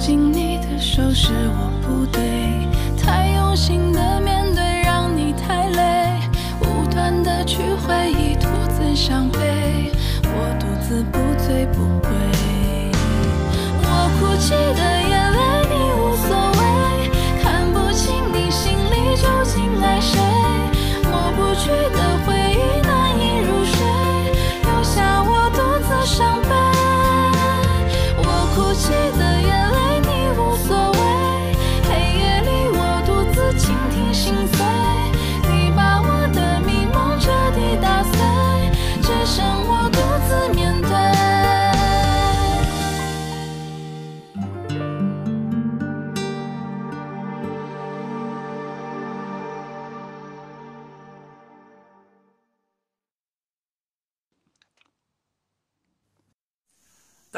紧你的手是我不对，太用心的面对让你太累，无端的去回忆，徒自伤悲，我独自不醉不归。我哭泣的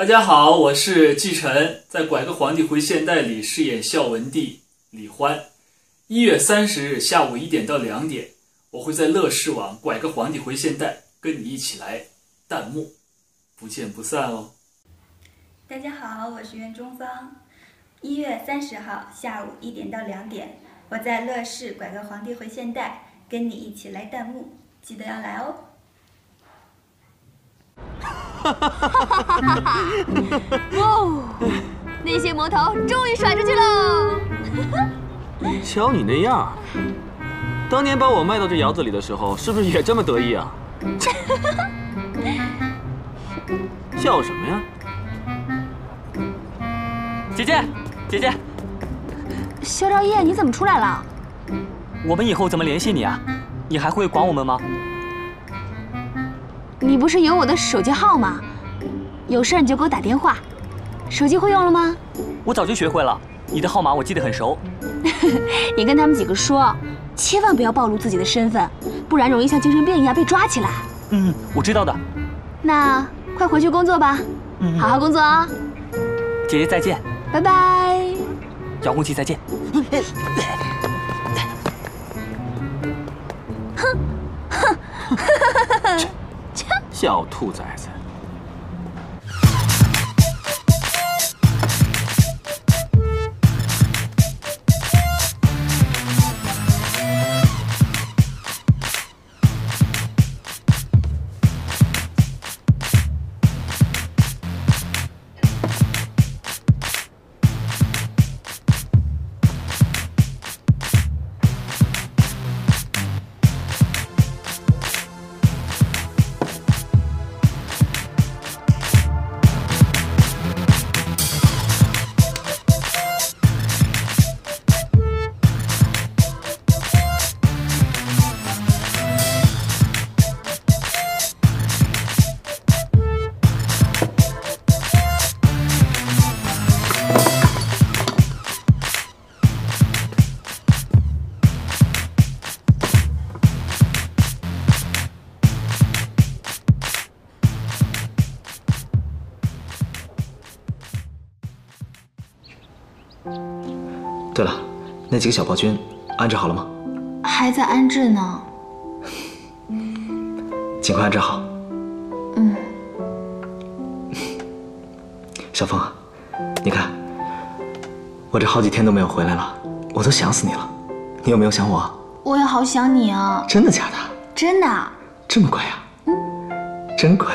大家好，我是季晨，在《拐个皇帝回现代》里饰演孝文帝李欢。一月三十日下午一点到两点，我会在乐视网《拐个皇帝回现代》跟你一起来弹幕，不见不散哦。大家好，我是袁中芳。一月三十号下午一点到两点，我在乐视拐个皇帝回现代，跟你一起来弹幕，记得要来哦。哇哦，那些魔头终于甩出去喽！瞧你那样，当年把我卖到这窑子里的时候，是不是也这么得意啊？笑什么呀？姐姐，姐姐，肖兆业，你怎么出来了？我们以后怎么联系你啊？你还会管我们吗？你不是有我的手机号吗？有事你就给我打电话。手机会用了吗？我早就学会了，你的号码我记得很熟。你跟他们几个说，千万不要暴露自己的身份，不然容易像精神病一样被抓起来。嗯，我知道的。那快回去工作吧，嗯好好工作啊、姐姐再见，拜拜。遥控器再见。小兔崽子！对了，那几个小暴君安置好了吗？还在安置呢。尽快安置好。嗯。小凤啊，你看，我这好几天都没有回来了，我都想死你了。你有没有想我？我也好想你啊，真的假的？真的。这么乖呀、真乖。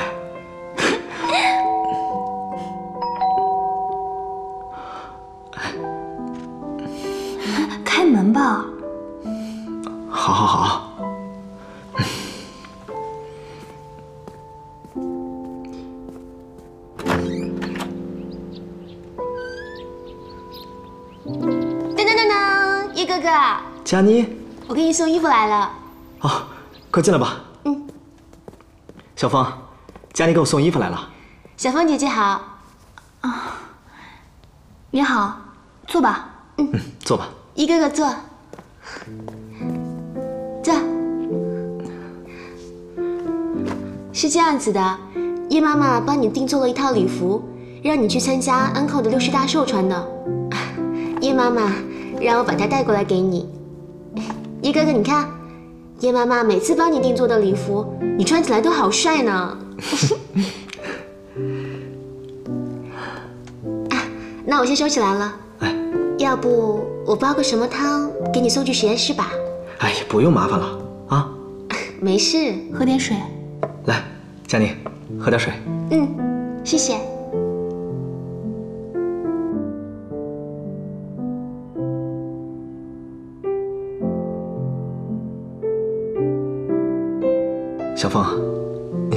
噔噔噔噔，叶哥哥，佳妮，我给你送衣服来了。哦，快进来吧。嗯。小芳，佳妮给我送衣服来了。小芳姐姐好。啊你好，坐吧。嗯，坐吧。一哥哥坐。坐。是这样子的，叶妈妈帮你订做了一套礼服，让你去参加 uncle 的六十大寿穿的。叶妈妈让我把它带过来给你。叶哥哥，你看，叶妈妈每次帮你定做的礼服，你穿起来都好帅呢。啊那我先收起来了。哎，要不我煲个什么汤给你送去实验室吧？哎呀，不用麻烦了啊。没事，喝点水。来，佳宁，喝点水。嗯，谢谢。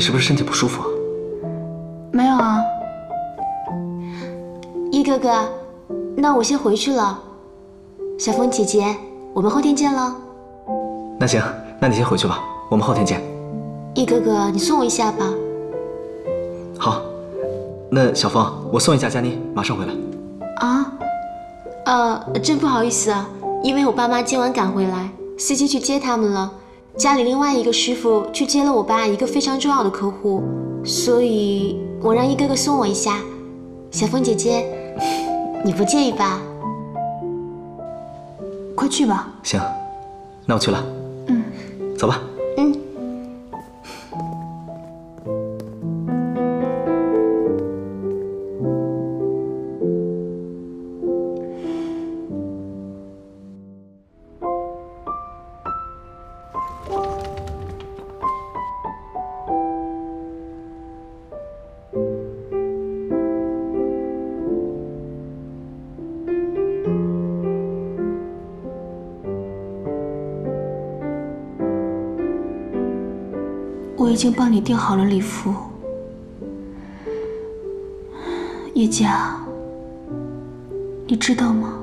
你是不是身体不舒服啊？没有啊。一哥哥，那我先回去了。小风姐姐，我们后天见了。那行，那你先回去吧，我们后天见。一哥哥，你送我一下吧。好，那小风，我送一下佳妮，马上回来。啊？呃，真不好意思啊，因为我爸妈今晚赶回来，司机去接他们了。家里另外一个师傅去接了我爸一个非常重要的客户，所以我让一哥哥送我一下。小凤姐姐，你不介意吧？快去吧。行，那我去了。嗯，走吧。我已经帮你订好了礼服，叶佳，你知道吗？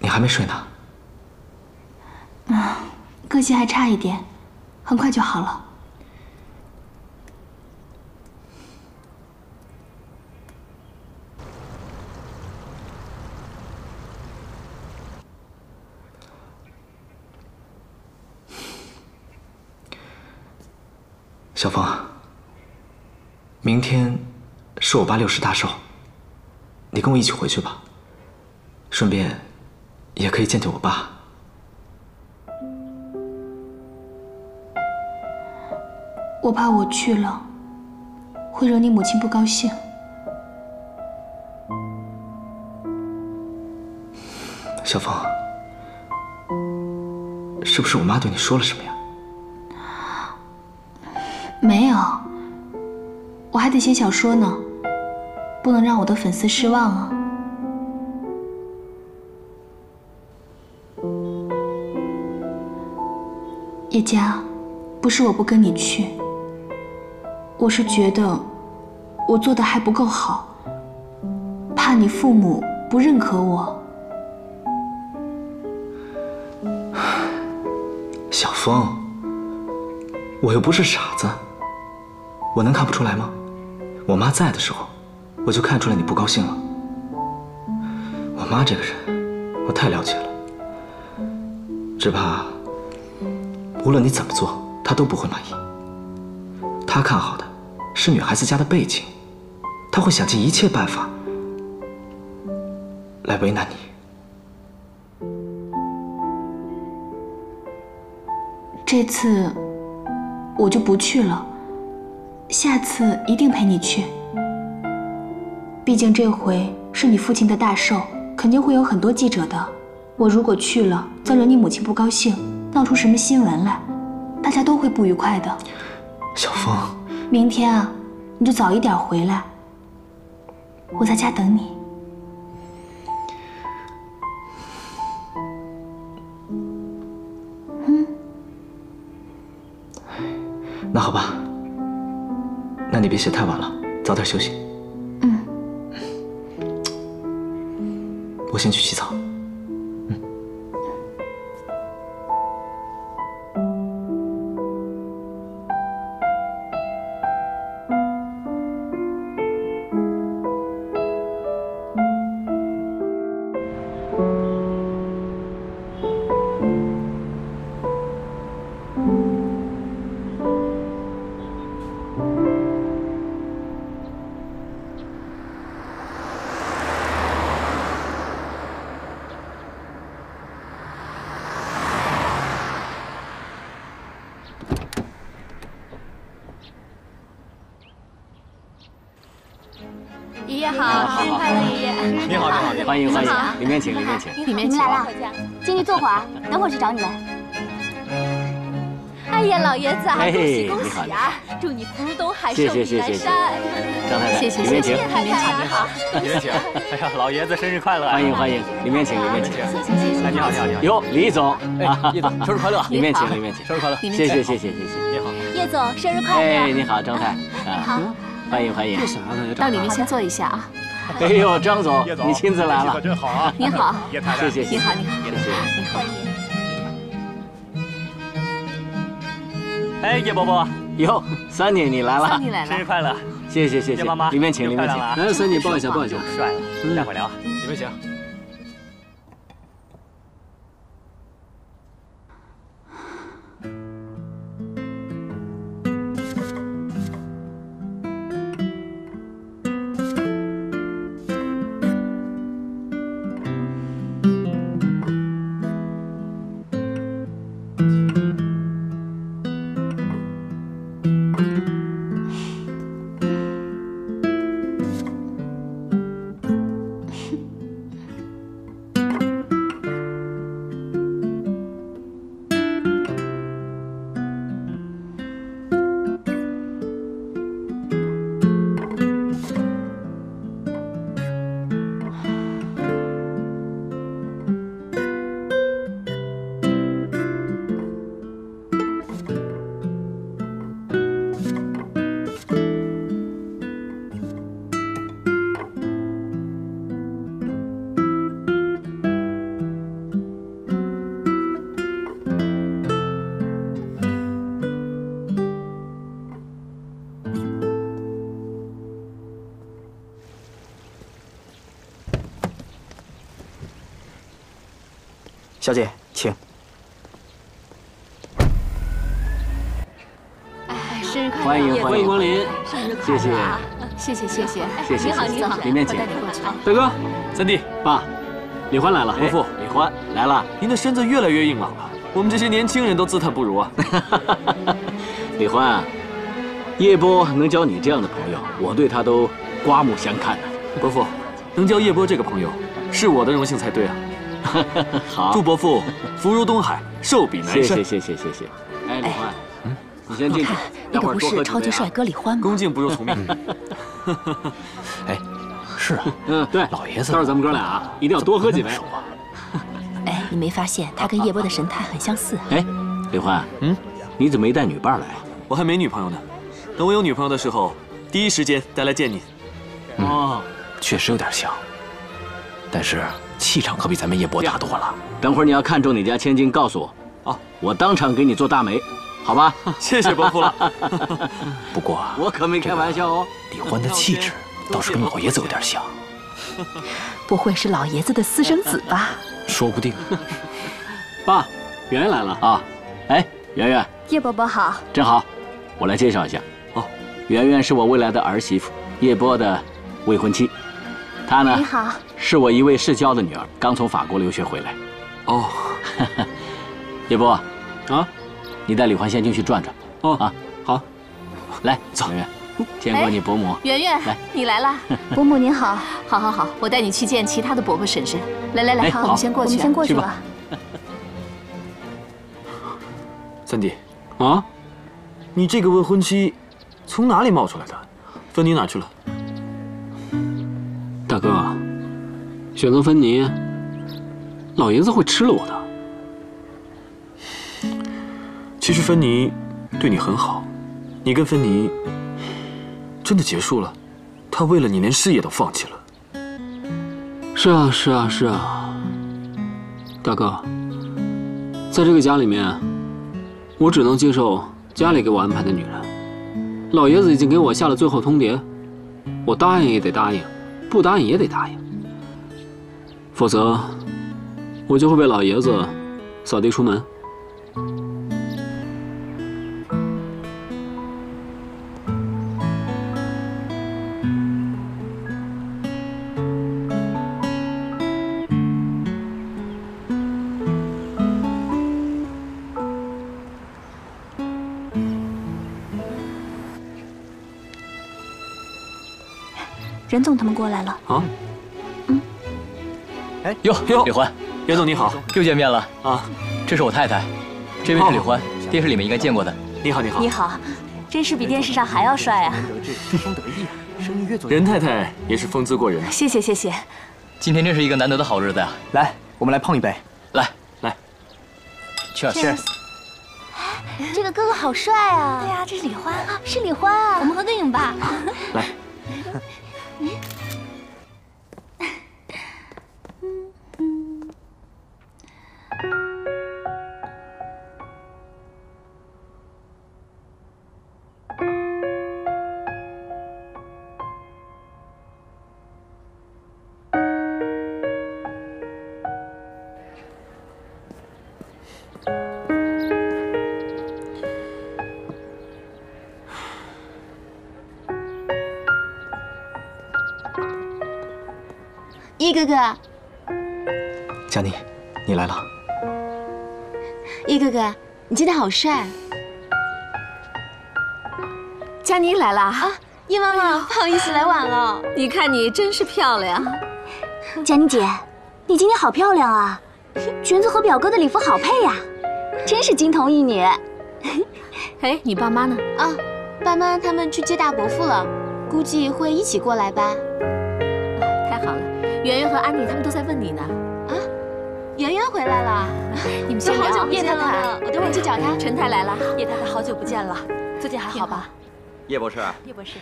你还没睡呢。嗯，个性还差一点，很快就好了。小峰，明天是我爸六十大寿，你跟我一起回去吧，顺便也可以见见我爸。我怕我去了，会惹你母亲不高兴。小凤，是不是我妈对你说了什么呀？没有，我还得写小说呢，不能让我的粉丝失望啊。叶佳，不是我不跟你去，我是觉得我做的还不够好，怕你父母不认可我。小凤，我又不是傻子，我能看不出来吗？我妈在的时候，我就看出来你不高兴了。我妈这个人，我太了解了，只怕无论你怎么做，他都不会满意。他看好的是女孩子家的背景，他会想尽一切办法来为难你。这次我就不去了，下次一定陪你去。毕竟这回是你父亲的大寿，肯定会有很多记者的。我如果去了，再惹你母亲不高兴，闹出什么新闻来，大家都会不愉快的。小峰，明天啊，你就早一点回来，我在家等你。嗯那好吧，那你别写太晚了，早点休息。嗯，我先去洗澡。欢迎欢迎好，里面请里面请。里面请。你们来了，进去坐会儿，等会儿去找你们。哎呀，老爷子啊，哎恭喜恭喜啊！祝你福如东海，谢寿比谢谢谢谢谢南山。张太太，谢谢里面请谢谢。太太啊，好，里面请。哎呀，老爷子生日快乐！欢迎欢迎，里面请里面请。谢谢谢谢。哎，你好你好你好。哟，李总，哎，叶总，生日快乐！里面请里面请。生日快乐！里面谢谢请谢谢谢谢。你好。叶总，生日快乐哎，你好，张太。啊，好，欢迎欢迎。到里面先坐一下啊。哎呦，张总叶，总，你亲自来了真好啊！您好，叶太太，谢谢谢谢你好，你好，谢谢。你好。哎，叶伯伯，哟，三姐你来了三，你来了，生日快乐！谢谢谢谢叶妈妈，。里面请里面请。来，来，三姐抱一下，抱一下。帅了，待会儿聊啊，里面请。小姐，请。哎，生日快乐！欢迎欢迎光临，生日快谢谢乐啊！谢谢谢谢，谢谢你好谢谢你好，里面请。大哥，三弟，爸，李欢来了。伯父李欢来了。您的身子越来越硬朗了，我们这些年轻人都自叹不如啊。李欢啊，叶波能交你这样的朋友，我对他都刮目相看呢。伯父，能交叶波这个朋友，是我的荣幸才对啊。好，祝伯父福如东海，寿比南山。谢谢谢谢谢谢。哎，李欢，嗯，你先进去，那个不是超级帅。哥李欢吗？恭敬不如从命。哎，是啊，嗯，对，老爷子待会儿咱们哥俩啊，一定要多喝几杯。哎，你没发现他跟叶波的神态很相似啊？哎，李欢，嗯，你怎么没带女伴来？我还没女朋友呢，等我有女朋友的时候，第一时间带来见你。哦，确实有点像，但是气场可比咱们叶波大多了。等会儿你要看中哪家千金，告诉我，哦，我当场给你做大媒，好吧？谢谢伯父了。不过啊，我可没开玩笑哦。李欢的气质倒是跟老爷子有点像，不会是老爷子的私生子吧？说不定。爸，圆圆来了。啊，哎，圆圆，叶伯伯好，正好，我来介绍一下。哦，圆圆是我未来的儿媳妇，叶波的未婚妻。她呢你，好，是我一位世交的女儿，刚从法国留学回来。哦，叶波，啊，你带李环先进去转转。哦啊，好，来，走，圆圆，见过你伯母。圆圆来，你来了。伯母您好，好好好，我带你去见其他的伯伯婶婶。来来来，哎好，我们先过去，我们先过去吧吧。三弟，啊，你这个未婚妻从哪里冒出来的？芬妮哪去了？大哥，选择芬妮，老爷子会吃了我的。其实芬妮对你很好，你跟芬妮真的结束了，她为了你连事业都放弃了。是啊，是啊，是啊，大哥，在这个家里面，我只能接受家里给我安排的女人。老爷子已经给我下了最后通牒，我答应也得答应，不答应也得答应，否则我就会被老爷子扫地出门。任总他们过来了。啊，哎哟哟，李欢，袁总你好，又见面了啊！这是我太太，这位是李欢，电视里面应该见过的。你好，你好，你好，真是比电视上还要帅啊！任太太也是风姿过人。谢谢谢谢，今天真是一个难得的好日子啊！来，我们来碰一杯。来来，Cheers！这个哥哥好帅啊！对呀，这是李欢啊，是李欢啊！我们合个影吧。来。叶哥哥，佳妮，你来了。叶哥哥，你今天好帅。佳妮来了啊！叶妈妈，不好意思来晚了。你看你真是漂亮，佳妮姐，你今天好漂亮啊！裙子和表哥的礼服好配呀，真是金童玉女。哎，你爸妈呢？啊，爸妈他们去接大伯父了，估计会一起过来吧。圆圆和安妮他们都在问你呢。啊，圆圆回来了，你们先聊。好久不见了，我等会去找她。陈太来了，叶太太好久不见了，最近还好吧？叶博士，叶博士，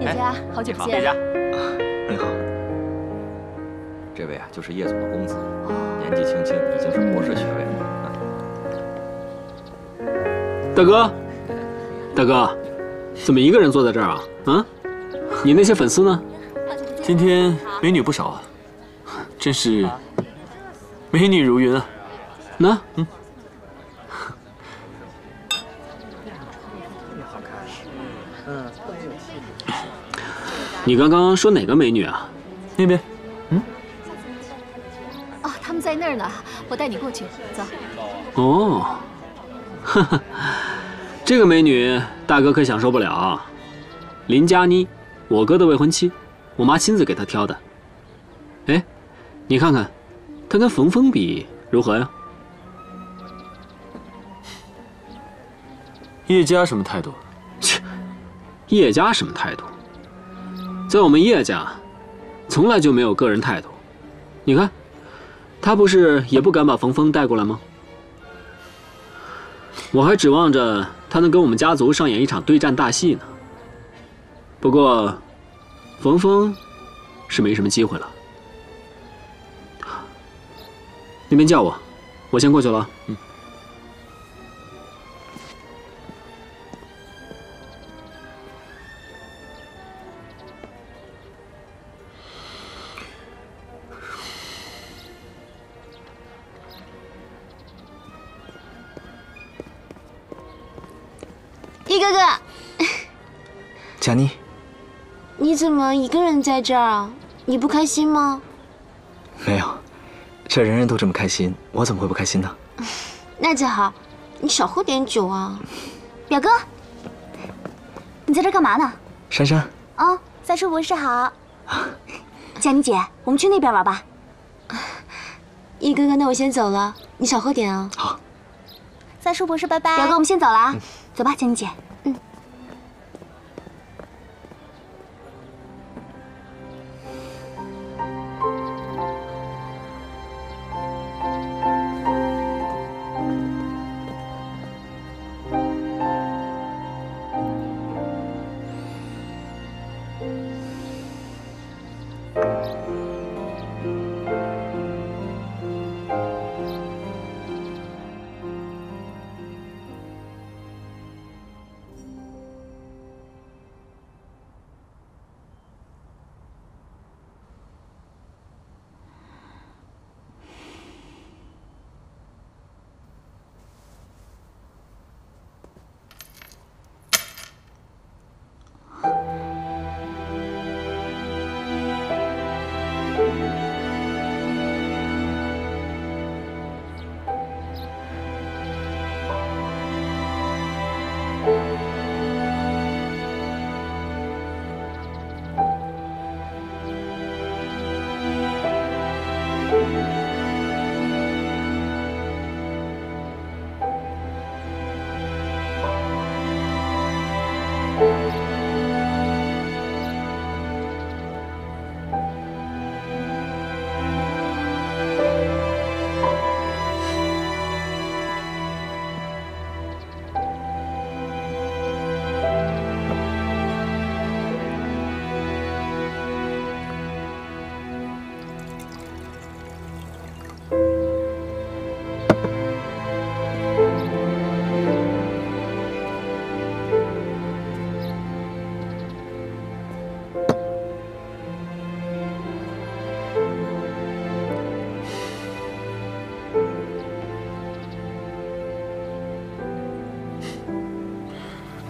叶家好久不见。叶家，你好。这位啊，就是叶总的公子，年纪轻轻已经是博士学位了。大哥，大哥，怎么一个人坐在这儿啊？啊，你那些粉丝呢？今天美女不少啊，真是美女如云啊。那，嗯。你刚刚说哪个美女啊？那边，嗯。哦，他们在那儿呢，我带你过去，走。哦，哈哈，这个美女大哥可享受不了。林佳妮，我哥的未婚妻，我妈亲自给他挑的。哎，你看看，他跟冯峰比如何呀？叶家什么态度？切，叶家什么态度？在我们叶家，从来就没有个人态度。你看，他不是也不敢把冯峰带过来吗？我还指望着他能跟我们家族上演一场对战大戏呢。不过，冯峰是没什么机会了。那边叫我，我先过去了。嗯。叶哥哥，佳妮，你怎么一个人在这儿啊？你不开心吗？这人人都这么开心，我怎么会不开心呢？那就好，你少喝点酒啊。表哥，你在这干嘛呢？珊珊。哦，三叔博士好。佳妮姐，我们去那边玩吧。一哥哥，那我先走了，你少喝点啊。好。三叔博士，拜拜。表哥，我们先走了啊。走吧，佳妮姐。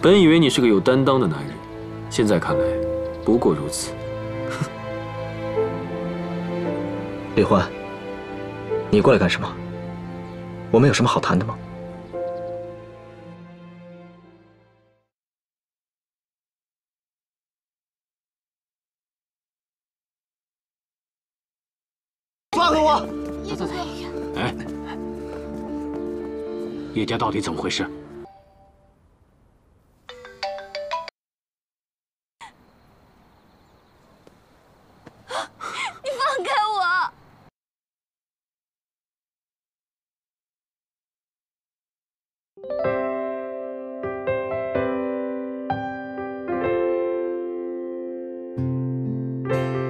本以为你是个有担当的男人，现在看来，不过如此。李欢，你过来干什么？我们有什么好谈的吗？放开我！走走走！哎，叶家到底怎么回事？我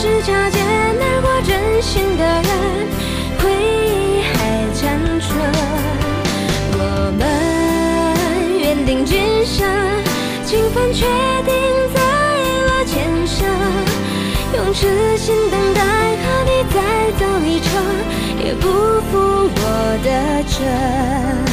是擦肩而过真心的人，回忆还残存。我们约定今生，情分却定在了前生。用痴心等待和你再走一程，也不负我的真。